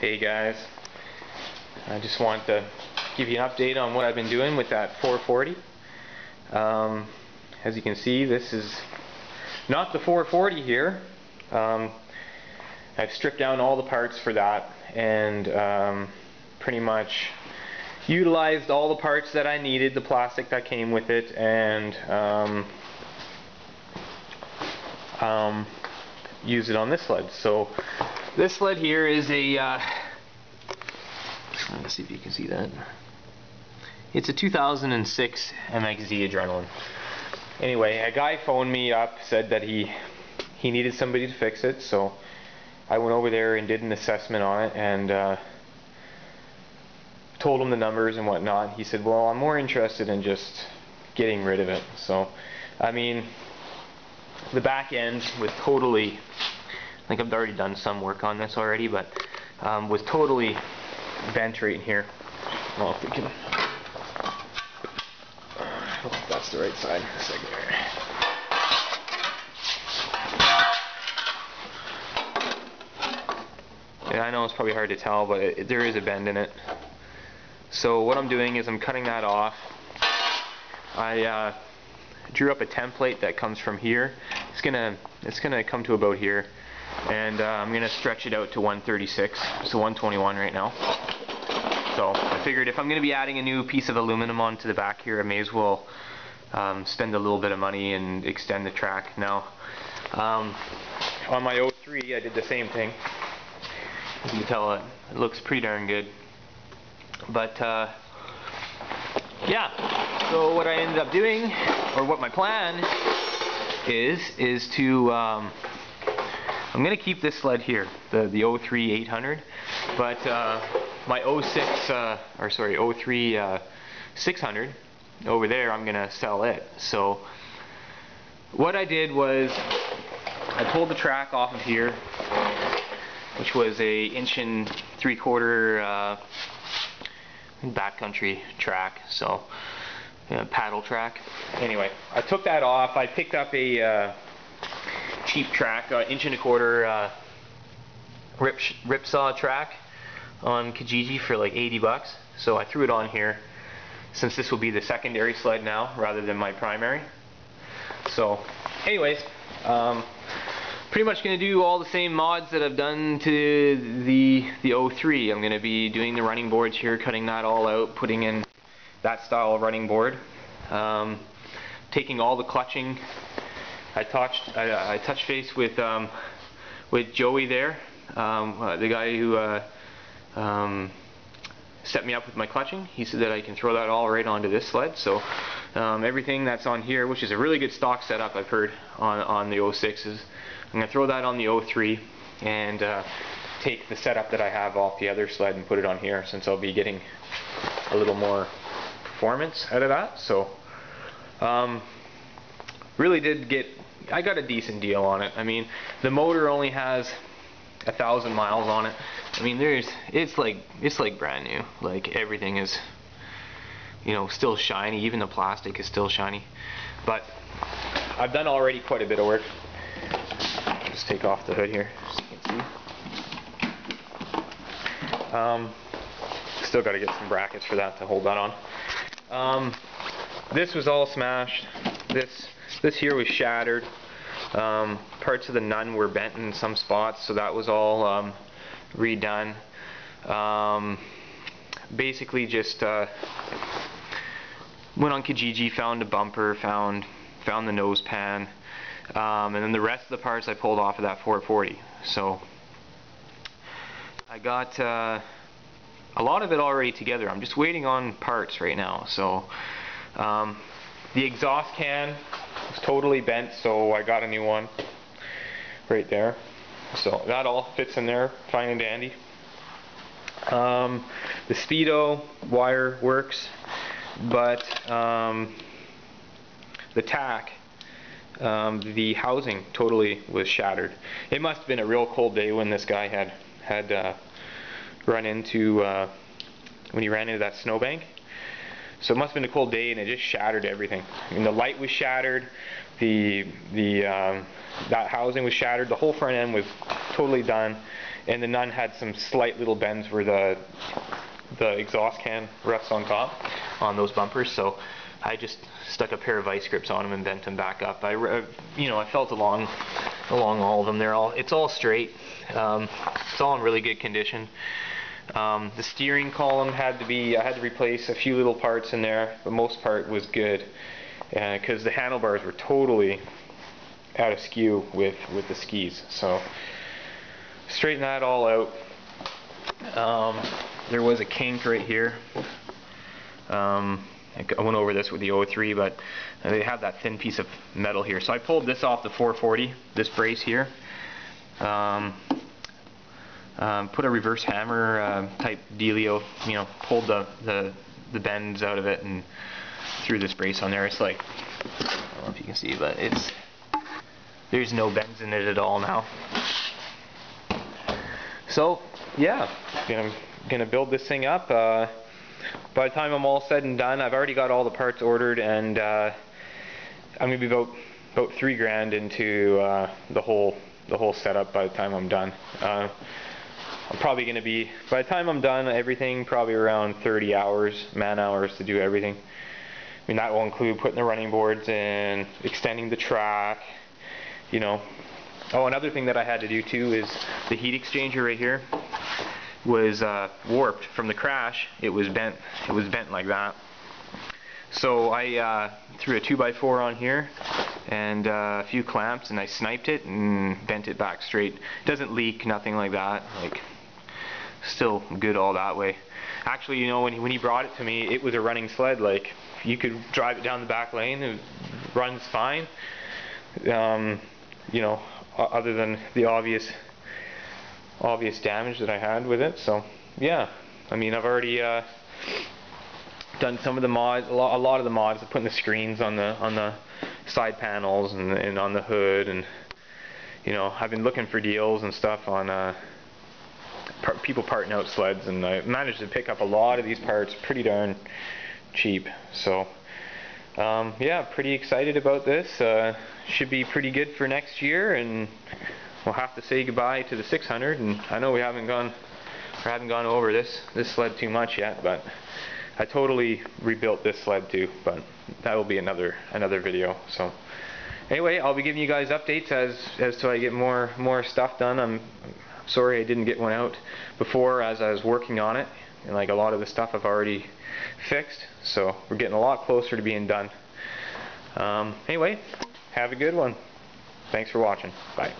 Hey guys, I just want to give you an update on what I've been doing with that 440. Um, as you can see, this is not the 440 here. Um, I've stripped down all the parts for that and um, pretty much utilized all the parts that I needed, the plastic that came with it, and um, um, use it on this sled. So this sled here is a, uh, let's see if you can see that. It's a 2006 MXZ Adrenaline. Anyway, a guy phoned me up, said that he he needed somebody to fix it, so I went over there and did an assessment on it and uh, told him the numbers and whatnot. He said, well, I'm more interested in just getting rid of it. So, I mean, the back end was totally think I've already done some work on this already, but um, was totally bent right in here. Well, if we can, I know if that's the right side. Yeah, I know it's probably hard to tell, but it, there is a bend in it. So what I'm doing is I'm cutting that off. I uh, drew up a template that comes from here. It's gonna it's gonna come to about here and uh, I'm gonna stretch it out to 136 so 121 right now. So I figured if I'm gonna be adding a new piece of aluminum onto the back here I may as well um, spend a little bit of money and extend the track now. Um, on my 03 I did the same thing. You can tell it, it looks pretty darn good. But uh, yeah. So what I ended up doing or what my plan is is to um, I'm going to keep this sled here, the, the 03 800, but uh, my 06, uh, or sorry, 03 uh, 600 over there, I'm going to sell it. So what I did was I pulled the track off of here, which was a inch and three quarter uh, backcountry track, so paddle track. Anyway, I took that off. I picked up a uh, cheap track, uh, inch and a quarter uh, rip ripsaw track on Kijiji for like 80 bucks. So I threw it on here since this will be the secondary sled now rather than my primary. So anyways, um, pretty much going to do all the same mods that I've done to the the 03. I'm going to be doing the running boards here, cutting that all out, putting in that style of running board. Um, taking all the clutching I touched I, I touched base with um, with Joey there, um, uh, the guy who uh, um, set me up with my clutching. He said that I can throw that all right onto this sled. So um, everything that's on here, which is a really good stock setup I've heard on on the 06s, I'm gonna throw that on the 03 and uh, take the setup that I have off the other sled and put it on here since I'll be getting a little more performance out of that. So um, really did get I got a decent deal on it. I mean, the motor only has a thousand miles on it. I mean, there's it's like it's like brand new. Like everything is, you know, still shiny. Even the plastic is still shiny. But I've done already quite a bit of work. Just take off the hood here, so you can see. Um, still got to get some brackets for that to hold that on. Um, this was all smashed. This this here was shattered. Um, parts of the nun were bent in some spots, so that was all um, redone. Um, basically just uh, went on Kijiji, found a bumper, found found the nose pan, um, and then the rest of the parts I pulled off of that 440. So I got uh, a lot of it already together. I'm just waiting on parts right now. So um, the exhaust can was totally bent, so I got a new one right there. So that all fits in there fine and dandy. Um, the speedo wire works, but um, the tach, um, the housing totally was shattered. It must have been a real cold day when this guy had had uh, run into uh, when he ran into that snowbank. So it must have been a cold day, and it just shattered everything. Mean, the light was shattered, the the um, that housing was shattered, the whole front end was totally done, and the Nun had some slight little bends where the the exhaust can rests on top on those bumpers. So I just stuck a pair of vice grips on them and bent them back up. I, you know, I felt along along all of them. They're all it's all straight. Um, it's all in really good condition. Um, the steering column had to be I had to replace a few little parts in there. The most part was good because uh, the handlebars were totally out of skew with with the skis. So straighten that all out. Um, there was a kink right here. Um, I went over this with the O3, but they have that thin piece of metal here. So I pulled this off the 440, this brace here. Um, um, put a reverse hammer uh, type dealio, you know, pulled the, the, the bends out of it and threw this brace on there. It's like, I don't know if you can see, but it's, there's no bends in it at all now. So, yeah, I'm gonna build this thing up. Uh, by the time I'm all said and done, I've already got all the parts ordered, and uh, I'm gonna be about about three grand into uh, the whole the whole setup by the time I'm done. I'm probably gonna be by the time I'm done everything probably around 30 hours man hours to do everything. I mean that will include putting the running boards in, extending the track, you know, Oh, another thing that I had to do too is the heat exchanger right here was uh, warped from the crash. It was bent. It was bent like that. So I uh, threw a 2x4 on here and uh, a few clamps and I sniped it and bent it back straight. It doesn't leak, nothing like that. Like still good all that way. Actually, you know, when he, when he brought it to me, it was a running sled. Like you could drive it down the back lane, it runs fine. Um, you know, other than the obvious obvious damage that I had with it. So yeah, I mean I've already uh, done some of the mods, a lot, a lot of the mods, putting the screens on the on the side panels and, and on the hood, and you know I've been looking for deals and stuff on uh, people parting out sleds, and I managed to pick up a lot of these parts pretty darn cheap. So um, yeah, pretty excited about this. Uh, should be pretty good for next year, and we'll have to say goodbye to the 600. And I know we haven't gone, or haven't gone over this this sled too much yet, but I totally rebuilt this sled too. But that will be another another video. So anyway, I'll be giving you guys updates as as to I get more more stuff done. I'm sorry I didn't get one out before as I was working on it. And like a lot of the stuff I've already fixed, so we're getting a lot closer to being done. Um, anyway, have a good one. Thanks for watching. Bye.